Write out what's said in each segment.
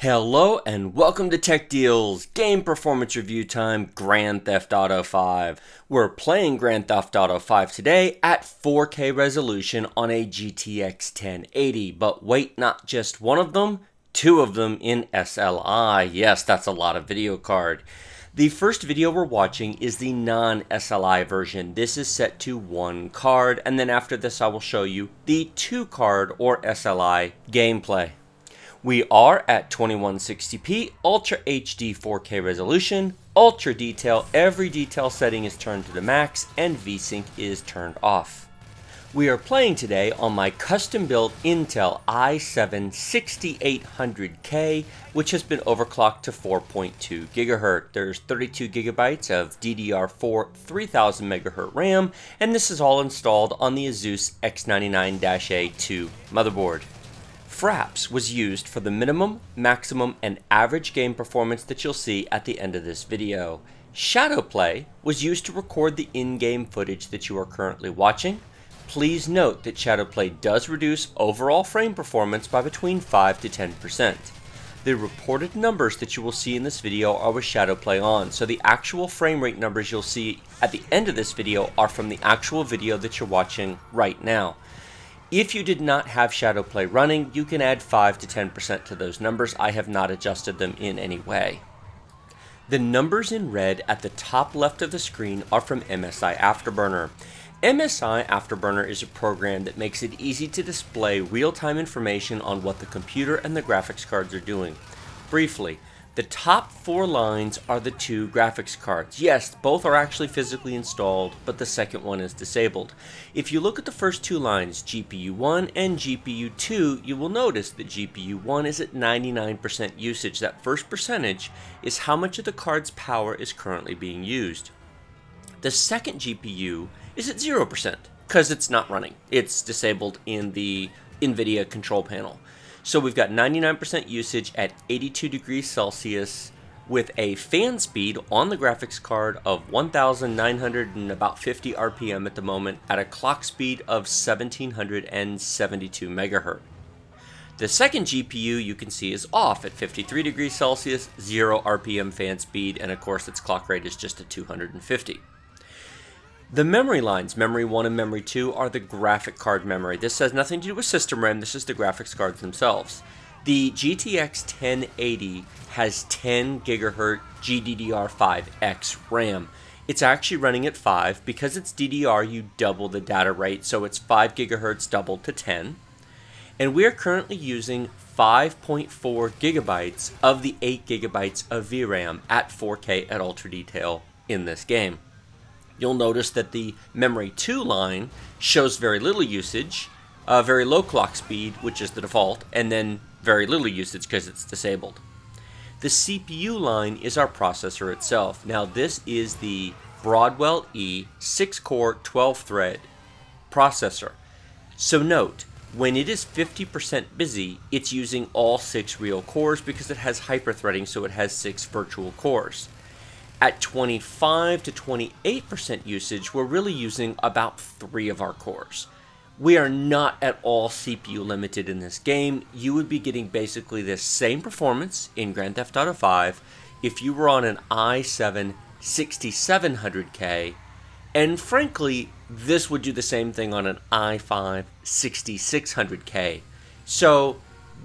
Hello and welcome to Tech Deals Game Performance Review Time Grand Theft Auto 5. We're playing Grand Theft Auto 5 today at 4K resolution on a GTX 1080, but wait, not just one of them, two of them in SLI. Yes, that's a lot of video card. The first video we're watching is the non-SLI version. This is set to one card, and then after this I will show you the two card or SLI gameplay. We are at 2160p, Ultra HD 4K resolution, Ultra detail, every detail setting is turned to the max, and VSync is turned off. We are playing today on my custom built Intel i7 6800K, which has been overclocked to 4.2 GHz. There's 32 gigabytes of DDR4 3000 MHz RAM, and this is all installed on the Asus X99-A2 motherboard. Fraps was used for the minimum, maximum, and average game performance that you'll see at the end of this video. Shadowplay was used to record the in-game footage that you are currently watching. Please note that Shadowplay does reduce overall frame performance by between 5 to 10%. The reported numbers that you will see in this video are with Shadowplay on, so the actual frame rate numbers you'll see at the end of this video are from the actual video that you're watching right now. If you did not have Shadowplay running, you can add 5 to 10% to those numbers. I have not adjusted them in any way. The numbers in red at the top left of the screen are from MSI Afterburner. MSI Afterburner is a program that makes it easy to display real-time information on what the computer and the graphics cards are doing. Briefly, the top four lines are the two graphics cards. Yes, both are actually physically installed, but the second one is disabled. If you look at the first two lines, GPU 1 and GPU 2, you will notice that GPU 1 is at 99% usage. That first percentage is how much of the card's power is currently being used. The second GPU is at 0% because it's not running. It's disabled in the NVIDIA control panel. So we've got 99% usage at 82 degrees Celsius with a fan speed on the graphics card of 1900 and about 50 RPM at the moment at a clock speed of 1772 megahertz. The second GPU you can see is off at 53 degrees Celsius, 0 RPM fan speed, and of course its clock rate is just at 250. The memory lines, memory 1 and memory 2, are the graphic card memory. This has nothing to do with system RAM, this is the graphics cards themselves. The GTX 1080 has 10 gigahertz GDDR5X RAM. It's actually running at 5. Because it's DDR, you double the data rate, so it's 5 gigahertz doubled to 10. And we are currently using 5.4 gigabytes of the 8 gigabytes of VRAM at 4K at ultra detail in this game you'll notice that the memory 2 line shows very little usage, uh, very low clock speed, which is the default, and then very little usage because it's disabled. The CPU line is our processor itself. Now this is the Broadwell E 6-core 12-thread processor. So note, when it is 50% busy, it's using all 6 real cores because it has hyperthreading, so it has 6 virtual cores. At 25 to 28% usage, we're really using about three of our cores. We are not at all CPU limited in this game. You would be getting basically the same performance in Grand Theft Auto 5 if you were on an i7 6700K, and frankly, this would do the same thing on an i5 6600K. So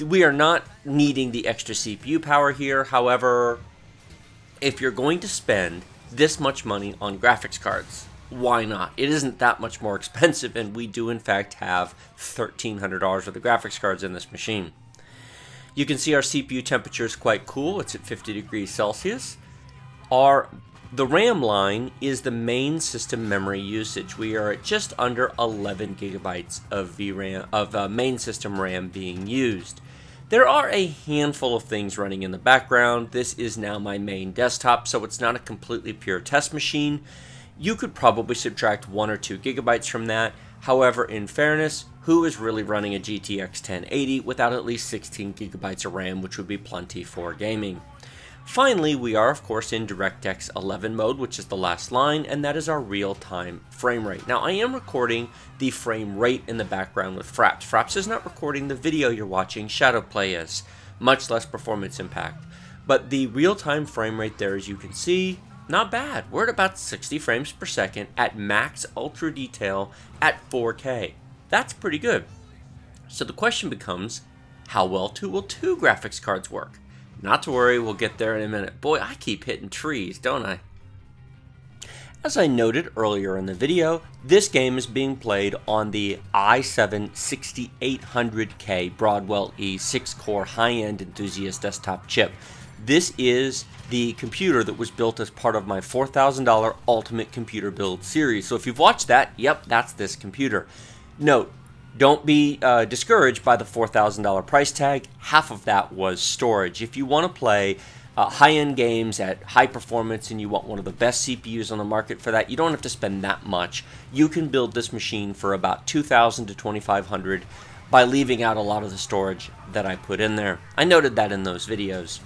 we are not needing the extra CPU power here. However, if you're going to spend this much money on graphics cards, why not? It isn't that much more expensive, and we do in fact have $1,300 worth of graphics cards in this machine. You can see our CPU temperature is quite cool. It's at 50 degrees Celsius. Our the RAM line is the main system memory usage. We are at just under 11 gigabytes of VRAM of uh, main system RAM being used. There are a handful of things running in the background. This is now my main desktop, so it's not a completely pure test machine. You could probably subtract 1 or 2 gigabytes from that. However, in fairness, who is really running a GTX 1080 without at least 16 gigabytes of RAM, which would be plenty for gaming? Finally, we are of course in DirectX 11 mode, which is the last line, and that is our real-time frame rate. Now, I am recording the frame rate in the background with Fraps. Fraps is not recording the video you're watching, Shadowplay is. much less performance impact. But the real-time frame rate there, as you can see, not bad. We're at about 60 frames per second at max ultra detail at 4K. That's pretty good. So the question becomes, how well two will two graphics cards work? Not to worry, we'll get there in a minute. Boy, I keep hitting trees, don't I? As I noted earlier in the video, this game is being played on the i7 6800K Broadwell E 6-core high-end enthusiast desktop chip. This is the computer that was built as part of my $4,000 Ultimate Computer Build series. So if you've watched that, yep, that's this computer. Note, don't be uh, discouraged by the $4,000 price tag. Half of that was storage. If you want to play uh, high-end games at high performance and you want one of the best CPUs on the market for that, you don't have to spend that much. You can build this machine for about 2000 to 2500 by leaving out a lot of the storage that I put in there. I noted that in those videos.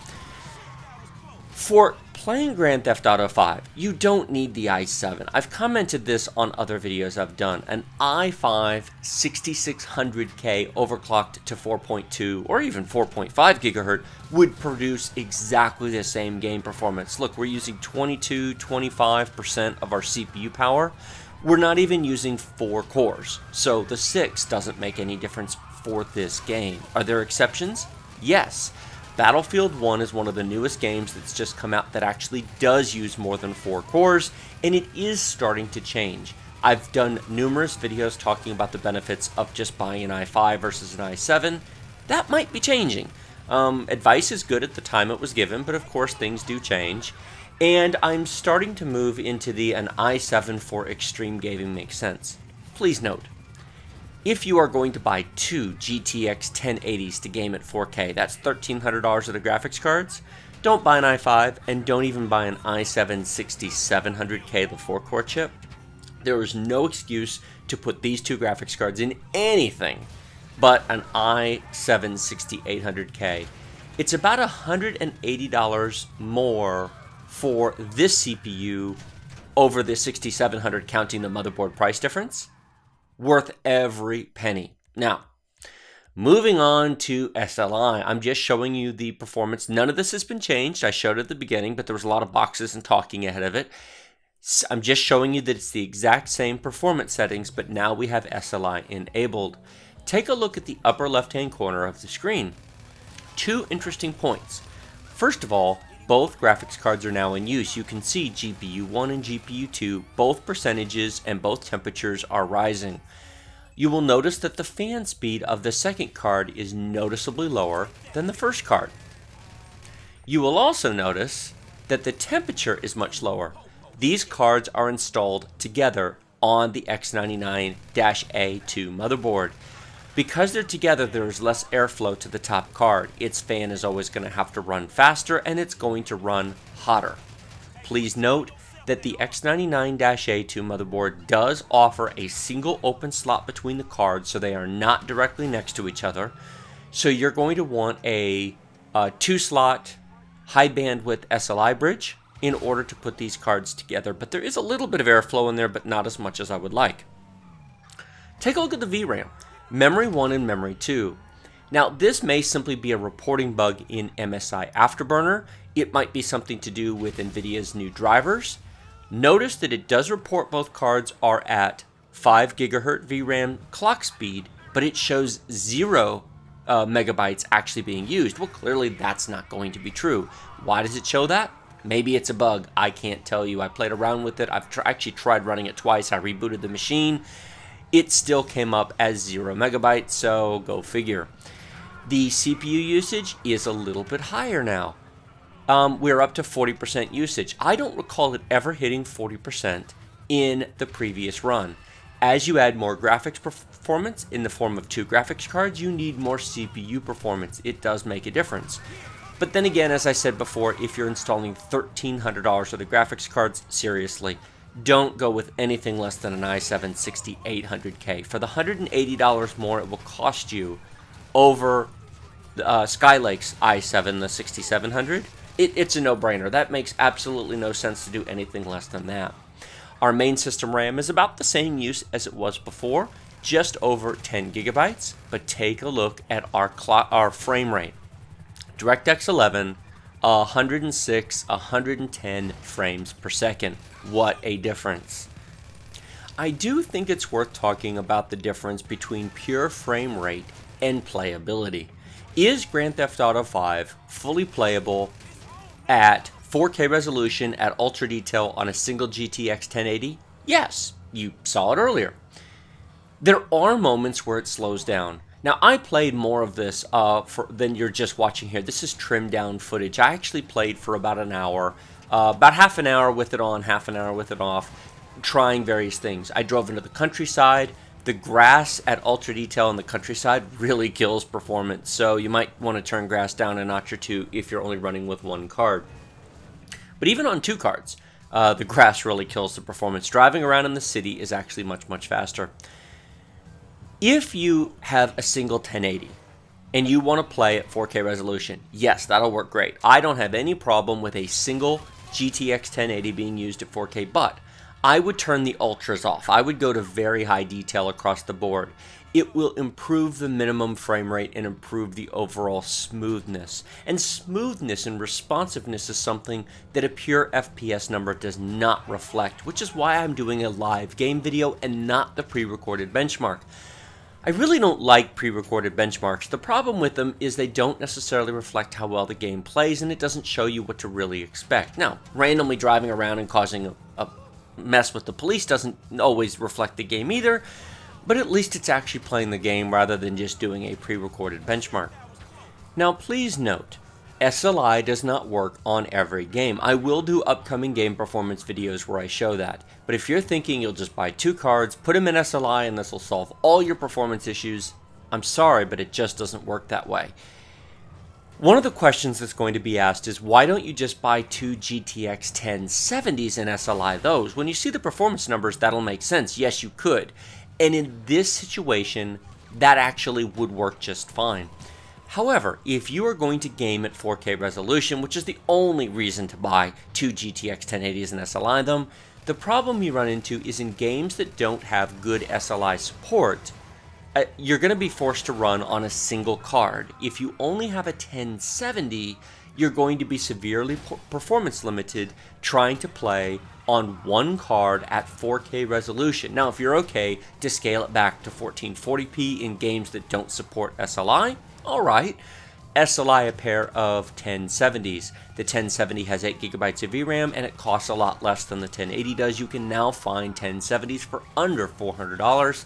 For playing Grand Theft Auto 5, you don't need the i7. I've commented this on other videos I've done. An i5 6600K overclocked to 4.2 or even 4.5 gigahertz would produce exactly the same game performance. Look, we're using 22, 25% of our CPU power. We're not even using four cores, so the 6 doesn't make any difference for this game. Are there exceptions? Yes. Battlefield 1 is one of the newest games that's just come out that actually does use more than four cores, and it is starting to change. I've done numerous videos talking about the benefits of just buying an i5 versus an i7. That might be changing. Um, advice is good at the time it was given, but of course things do change. And I'm starting to move into the an i7 for extreme gaming makes sense. Please note, if you are going to buy two GTX 1080s to game at 4K, that's $1,300 of the graphics cards, don't buy an i5 and don't even buy an i7 6700K, the 4-core chip. There is no excuse to put these two graphics cards in anything but an i7 6800K. It's about $180 more for this CPU over the 6700 counting the motherboard price difference worth every penny. Now, moving on to SLI, I'm just showing you the performance. None of this has been changed. I showed at the beginning, but there was a lot of boxes and talking ahead of it. I'm just showing you that it's the exact same performance settings, but now we have SLI enabled. Take a look at the upper left-hand corner of the screen. Two interesting points. First of all, both graphics cards are now in use. You can see GPU 1 and GPU 2, both percentages and both temperatures are rising. You will notice that the fan speed of the second card is noticeably lower than the first card. You will also notice that the temperature is much lower. These cards are installed together on the X99-A2 motherboard. Because they're together, there is less airflow to the top card. Its fan is always going to have to run faster and it's going to run hotter. Please note that the X99-A2 motherboard does offer a single open slot between the cards so they are not directly next to each other. So you're going to want a, a two slot high bandwidth SLI bridge in order to put these cards together. But there is a little bit of airflow in there, but not as much as I would like. Take a look at the VRAM. Memory 1 and Memory 2. Now, this may simply be a reporting bug in MSI Afterburner. It might be something to do with NVIDIA's new drivers. Notice that it does report both cards are at 5 gigahertz VRAM clock speed, but it shows 0 uh, megabytes actually being used. Well, clearly that's not going to be true. Why does it show that? Maybe it's a bug. I can't tell you. I played around with it. I've tr actually tried running it twice. I rebooted the machine it still came up as 0 megabytes, so go figure. The CPU usage is a little bit higher now. Um, we're up to 40% usage. I don't recall it ever hitting 40% in the previous run. As you add more graphics performance in the form of two graphics cards, you need more CPU performance. It does make a difference. But then again, as I said before, if you're installing $1,300 of the graphics cards, seriously, don't go with anything less than an i7 6800K. For the $180 more it will cost you over uh, Skylake's i7, the 6700, it, it's a no-brainer. That makes absolutely no sense to do anything less than that. Our main system RAM is about the same use as it was before, just over 10 gigabytes, but take a look at our, clock, our frame rate. DirectX 11, 106, 110 frames per second. What a difference. I do think it's worth talking about the difference between pure frame rate and playability. Is Grand Theft Auto 5 fully playable at 4K resolution at ultra detail on a single GTX 1080? Yes, you saw it earlier. There are moments where it slows down. Now, I played more of this uh, for, than you're just watching here. This is trimmed down footage. I actually played for about an hour, uh, about half an hour with it on, half an hour with it off, trying various things. I drove into the countryside. The grass at ultra detail in the countryside really kills performance, so you might want to turn grass down a notch or two if you're only running with one card. But even on two cards, uh, the grass really kills the performance. Driving around in the city is actually much, much faster. If you have a single 1080 and you want to play at 4K resolution, yes, that'll work great. I don't have any problem with a single GTX 1080 being used at 4K, but I would turn the ultras off. I would go to very high detail across the board. It will improve the minimum frame rate and improve the overall smoothness. And smoothness and responsiveness is something that a pure FPS number does not reflect, which is why I'm doing a live game video and not the pre-recorded benchmark. I really don't like pre-recorded benchmarks. The problem with them is they don't necessarily reflect how well the game plays and it doesn't show you what to really expect. Now, randomly driving around and causing a, a mess with the police doesn't always reflect the game either, but at least it's actually playing the game rather than just doing a pre-recorded benchmark. Now please note, SLI does not work on every game. I will do upcoming game performance videos where I show that. But if you're thinking you'll just buy two cards, put them in SLI, and this will solve all your performance issues, I'm sorry, but it just doesn't work that way. One of the questions that's going to be asked is why don't you just buy two GTX 1070s and SLI those? When you see the performance numbers, that'll make sense. Yes, you could. And in this situation, that actually would work just fine. However, if you are going to game at 4K resolution, which is the only reason to buy two GTX 1080s and SLI them, the problem you run into is in games that don't have good SLI support, uh, you're going to be forced to run on a single card. If you only have a 1070, you're going to be severely performance limited trying to play on one card at 4K resolution. Now, if you're okay to scale it back to 1440p in games that don't support SLI, all right. SLI a pair of 1070s. The 1070 has 8 gigabytes of VRAM and it costs a lot less than the 1080 does. You can now find 1070s for under $400.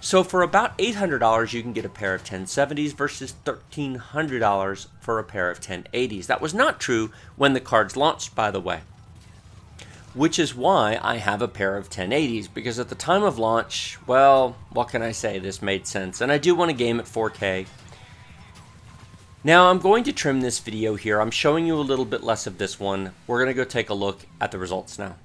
So for about $800 you can get a pair of 1070s versus $1,300 for a pair of 1080s. That was not true when the cards launched by the way. Which is why I have a pair of 1080s because at the time of launch, well, what can I say, this made sense. And I do want to game at 4K now I'm going to trim this video here. I'm showing you a little bit less of this one. We're going to go take a look at the results now.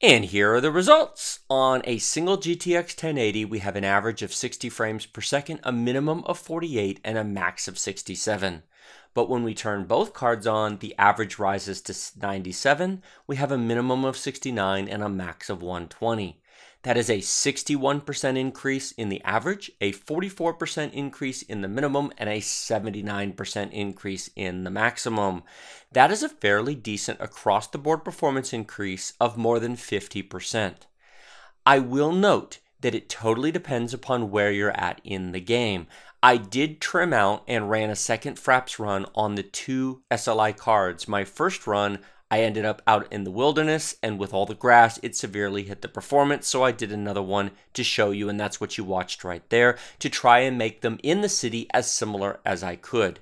And here are the results. On a single GTX 1080, we have an average of 60 frames per second, a minimum of 48, and a max of 67. But when we turn both cards on, the average rises to 97, we have a minimum of 69, and a max of 120. That is a 61% increase in the average, a 44% increase in the minimum, and a 79% increase in the maximum. That is a fairly decent across the board performance increase of more than 50%. I will note that it totally depends upon where you're at in the game. I did trim out and ran a second Fraps run on the two SLI cards. My first run, I ended up out in the wilderness, and with all the grass, it severely hit the performance. So I did another one to show you, and that's what you watched right there, to try and make them in the city as similar as I could.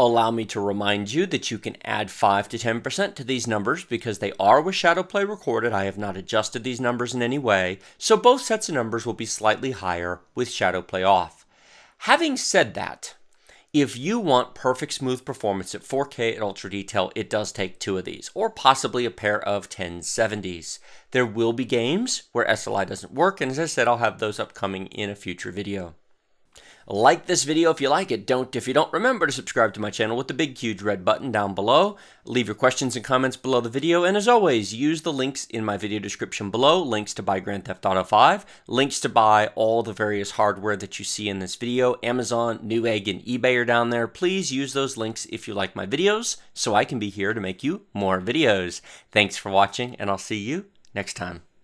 Allow me to remind you that you can add 5 to 10% to these numbers because they are with Shadowplay recorded. I have not adjusted these numbers in any way, so both sets of numbers will be slightly higher with Shadowplay off. Having said that, if you want perfect smooth performance at 4K at ultra detail, it does take two of these, or possibly a pair of 1070s. There will be games where SLI doesn't work, and as I said, I'll have those upcoming in a future video. Like this video if you like it. Don't if you don't remember to subscribe to my channel with the big huge red button down below. Leave your questions and comments below the video. And as always, use the links in my video description below. Links to buy Grand Theft Auto 5. Links to buy all the various hardware that you see in this video. Amazon, Newegg, and eBay are down there. Please use those links if you like my videos so I can be here to make you more videos. Thanks for watching and I'll see you next time.